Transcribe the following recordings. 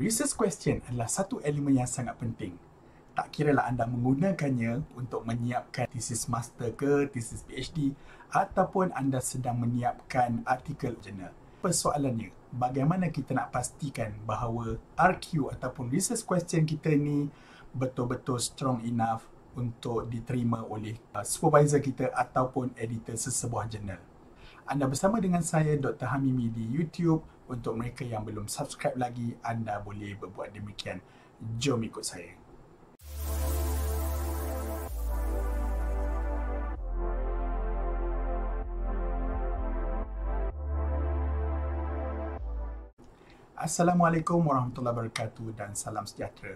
Research question adalah satu elemen yang sangat penting. Tak kiralah anda menggunakannya untuk menyiapkan thesis master ke, thesis PhD ataupun anda sedang menyiapkan artikel jurnal. Persoalannya, bagaimana kita nak pastikan bahawa RQ ataupun research question kita ni betul-betul strong enough untuk diterima oleh uh, supervisor kita ataupun editor sesebuah jurnal. Anda bersama dengan saya Dr. Hamimi di YouTube. Untuk mereka yang belum subscribe lagi, anda boleh berbuat demikian. Jom ikut saya. Assalamualaikum warahmatullahi wabarakatuh dan salam sejahtera.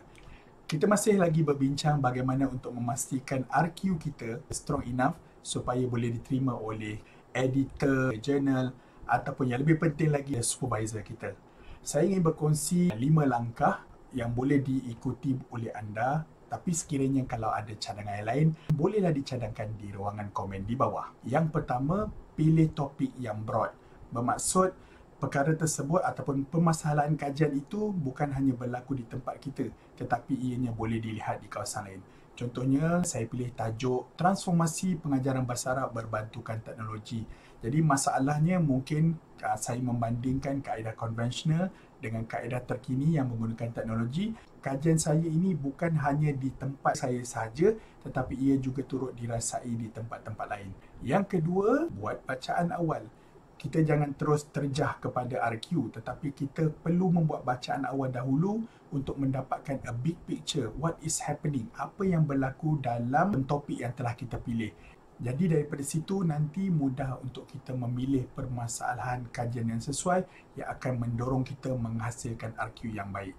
Kita masih lagi berbincang bagaimana untuk memastikan RQ kita strong enough supaya boleh diterima oleh editor, journal ataupun yang lebih penting lagi supervisor kita. Saya ingin berkongsi lima langkah yang boleh diikuti oleh anda tapi sekiranya kalau ada cadangan yang lain, bolehlah dicadangkan di ruangan komen di bawah. Yang pertama, pilih topik yang broad. Bermaksud, perkara tersebut ataupun permasalahan kajian itu bukan hanya berlaku di tempat kita tetapi ianya boleh dilihat di kawasan lain. Contohnya, saya pilih tajuk Transformasi Pengajaran Bahasa Arab Berbantukan Teknologi. Jadi masalahnya mungkin uh, saya membandingkan kaedah konvensional dengan kaedah terkini yang menggunakan teknologi. Kajian saya ini bukan hanya di tempat saya sahaja tetapi ia juga turut dirasai di tempat-tempat lain. Yang kedua, buat bacaan awal kita jangan terus terjah kepada RQ tetapi kita perlu membuat bacaan awal dahulu untuk mendapatkan a big picture what is happening apa yang berlaku dalam topik yang telah kita pilih. Jadi daripada situ nanti mudah untuk kita memilih permasalahan kajian yang sesuai yang akan mendorong kita menghasilkan RQ yang baik.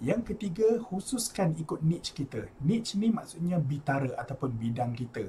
Yang ketiga khususkan ikut niche kita. Niche ni maksudnya bitara ataupun bidang kita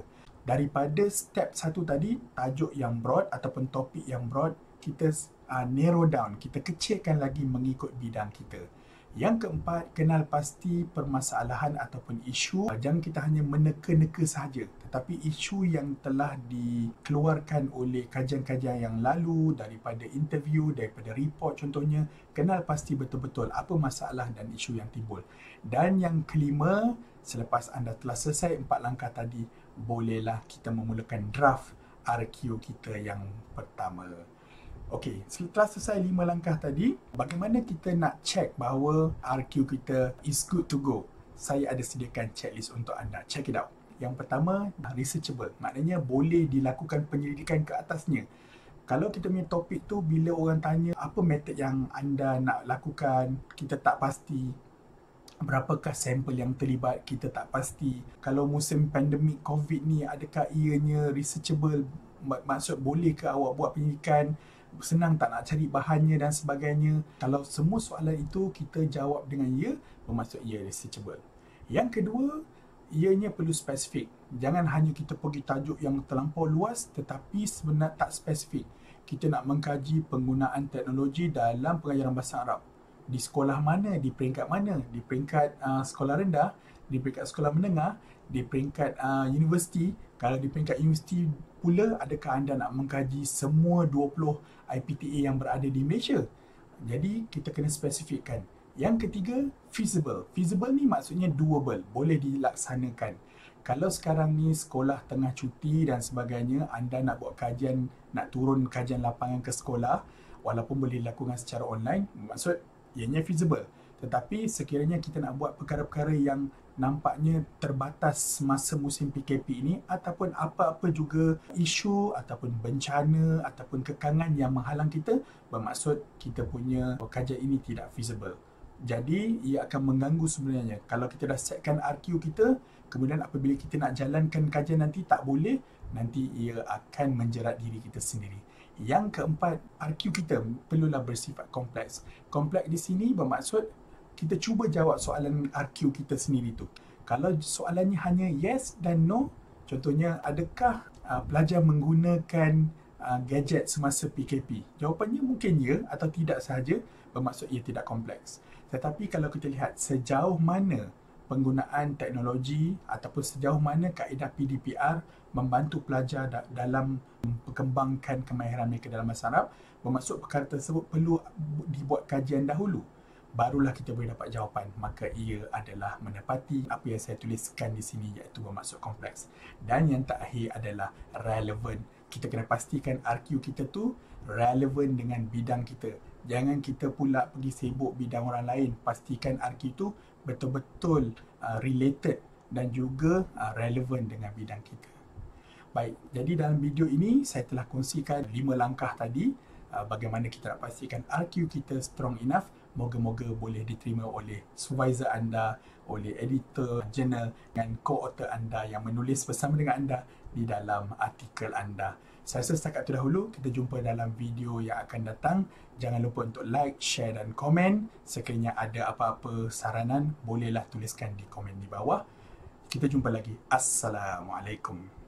daripada step satu tadi tajuk yang broad ataupun topik yang broad kita uh, narrow down kita kecilkan lagi mengikut bidang kita. Yang keempat kenal pasti permasalahan ataupun isu. Uh, jangan kita hanya meneka-neka sahaja tetapi isu yang telah dikeluarkan oleh kajian-kajian yang lalu daripada interview daripada report contohnya kenal pasti betul-betul apa masalah dan isu yang timbul. Dan yang kelima selepas anda telah selesai empat langkah tadi bolehlah kita memulakan draft RQ kita yang pertama. Okey, setelah selesai lima langkah tadi, bagaimana kita nak check bahawa RQ kita is good to go? Saya ada sediakan checklist untuk anda. Check it out. Yang pertama, researchable. Maknanya boleh dilakukan penyelidikan ke atasnya. Kalau kita punya topik tu, bila orang tanya apa metod yang anda nak lakukan, kita tak pasti berapakah sampel yang terlibat kita tak pasti. Kalau musim pandemik covid ni adakah ianya researchable? Maksud boleh ke awak buat penyelidikan senang tak nak cari bahannya dan sebagainya? Kalau semua soalan itu kita jawab dengan ya bermaksud ya researchable. Yang kedua ianya perlu spesifik. Jangan hanya kita pergi tajuk yang terlampau luas tetapi sebenarnya tak spesifik. Kita nak mengkaji penggunaan teknologi dalam pengajaran bahasa Arab di sekolah mana, di peringkat mana, di peringkat uh, sekolah rendah, di peringkat sekolah menengah, di peringkat uh, universiti. Kalau di peringkat universiti pula, adakah anda nak mengkaji semua 20 IPTA yang berada di Malaysia? Jadi, kita kena spesifikkan. Yang ketiga, feasible. Feasible ni maksudnya doable, boleh dilaksanakan. Kalau sekarang ni sekolah tengah cuti dan sebagainya, anda nak buat kajian, nak turun kajian lapangan ke sekolah, walaupun boleh dilakukan secara online, maksud ianya feasible. Tetapi sekiranya kita nak buat perkara-perkara yang nampaknya terbatas semasa musim PKP ini ataupun apa-apa juga isu ataupun bencana ataupun kekangan yang menghalang kita bermaksud kita punya kajian ini tidak feasible. Jadi ia akan mengganggu sebenarnya. Kalau kita dah setkan RQ kita, kemudian apabila kita nak jalankan kajian nanti tak boleh, nanti ia akan menjerat diri kita sendiri. Yang keempat, RQ kita perlulah bersifat kompleks. Kompleks di sini bermaksud kita cuba jawab soalan RQ kita sendiri tu. Kalau soalannya hanya yes dan no, contohnya adakah uh, pelajar menggunakan uh, gadget semasa PKP? Jawapannya mungkin ya atau tidak sahaja, bermaksud ia tidak kompleks. Tetapi kalau kita lihat sejauh mana penggunaan teknologi ataupun sejauh mana kaedah PDPR membantu pelajar da- dalam perkembangkan kemahiran mereka dalam bahasa Arab. Bermaksud perkara tersebut perlu dibuat kajian dahulu barulah kita boleh dapat jawapan. Maka ia adalah menepati apa yang saya tuliskan di sini iaitu bermaksud kompleks. Dan yang terakhir adalah relevant. Kita kena pastikan RQ kita tu relevan dengan bidang kita. Jangan kita pula pergi sibuk bidang orang lain. Pastikan RQ tu betul-betul uh, related dan juga uh, relevan dengan bidang kita. Baik, jadi dalam video ini saya telah kongsikan lima langkah tadi uh, bagaimana kita nak pastikan RQ kita strong enough moga-moga boleh diterima oleh supervisor anda, oleh editor jurnal dan co-author anda yang menulis bersama dengan anda di dalam artikel anda. Saya rasa setakat itu dahulu. Kita jumpa dalam video yang akan datang. Jangan lupa untuk like, share dan komen. Sekiranya ada apa-apa saranan, bolehlah tuliskan di komen di bawah. Kita jumpa lagi. Assalamualaikum.